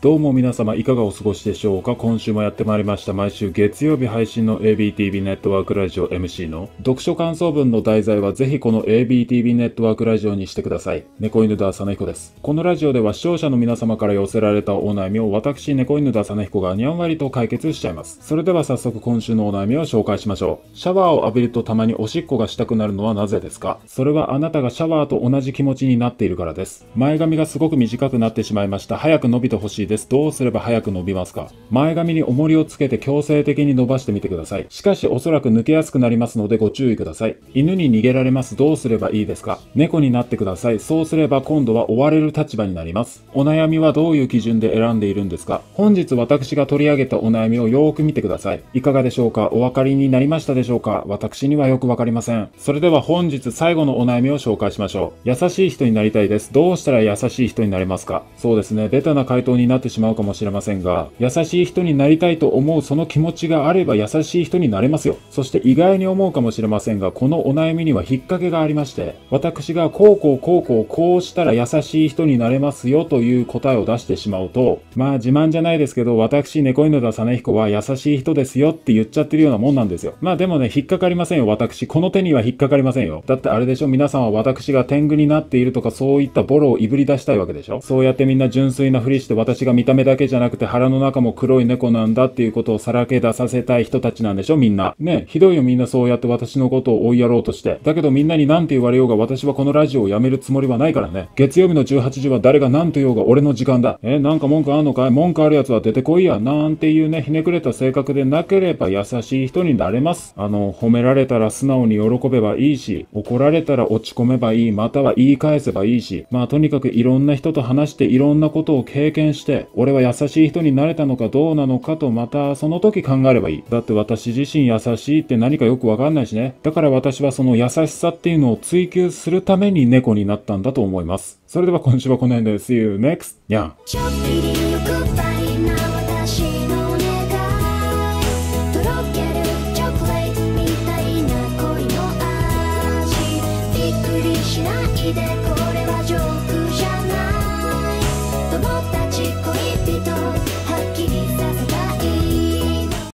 どうも皆様いかがお過ごしでしょうか？今週もやってまいりました毎週月曜日配信の ABTV ネットワークラジオ MC の読書感想文の題材はぜひこの ABTV ネットワークラジオにしてください。猫犬田実彦です。このラジオでは視聴者の皆様から寄せられたお悩みを私猫犬田実彦がにゃんわりと解決しちゃいます。それでは早速今週のお悩みを紹介しましょう。シャワーを浴びるとたまにおしっこがしたくなるのはなぜですか？それはあなたがシャワーと同じ気持ちになっているからです。前髪がすごく短くなってしまいました。早く伸びてほしいです。どうすれば早く伸びますか？前髪に重りをつけて強制的に伸ばしてみてください。しかしおそらく抜けやすくなりますのでご注意ください。犬に逃げられます。どうすればいいですか？猫になってください。そうすれば今度は追われる立場になります。お悩みはどういう基準で選んでいるんですか？本日私が取り上げたお悩みをよーく見てください。いかがでしょうか？お分かりになりましたでしょうか？私にはよくわかりません。それでは本日最後のお悩みを紹介しましょう。優しい人になりたいです。どうしたら優しい人になれますか？そうですね。ベタな回答になってしまうかもしれませんが、優しい人になりたいと思うその気持ちがあれば優しい人になれますよ。そして意外に思うかもしれませんが、このお悩みには引っ掛けがありまして、私がこうこうこうこうこうしたら優しい人になれますよという答えを出してしまうと、まあ自慢じゃないですけど、私猫犬田実彦は優しい人ですよって言っちゃってるようなもんなんですよ。まあでもね、引っかかりませんよ、私。この手には引っかかりませんよ。だってあれでしょ、皆さんは私が天狗になっているとかそういったボロをいぶり出したいわけでしょ？そうやってみんな純粋なふりして私が見た目だけじゃなくて腹の中も黒い猫なんだっていうことをさらけ出させたい人たちなんでしょ、みんな。ね、ひどいよみんなそうやって私のことを追いやろうとして。だけどみんなに何て言われようが私はこのラジオをやめるつもりはないからね。月曜日の18時は誰が何と言おうが俺の時間だ。え、なんか文句あんのかい？文句あるやつは出てこいや。なんていうね、ひねくれた性格でなければ優しい人になれます。あの、褒められたら素直に喜べばいいし、怒られたら落ち込めばいい、または言い返せばいいし、まあとにかくいろんな人と話していろんなことを経験して、俺は優しい人になれたのかどうなのかとまたその時考えればいい。だって私自身優しいって何かよくわかんないしね。だから私はその優しさっていうのを追求するために猫になったんだと思います。それでは今週はこの辺で See you next! にゃん。しないで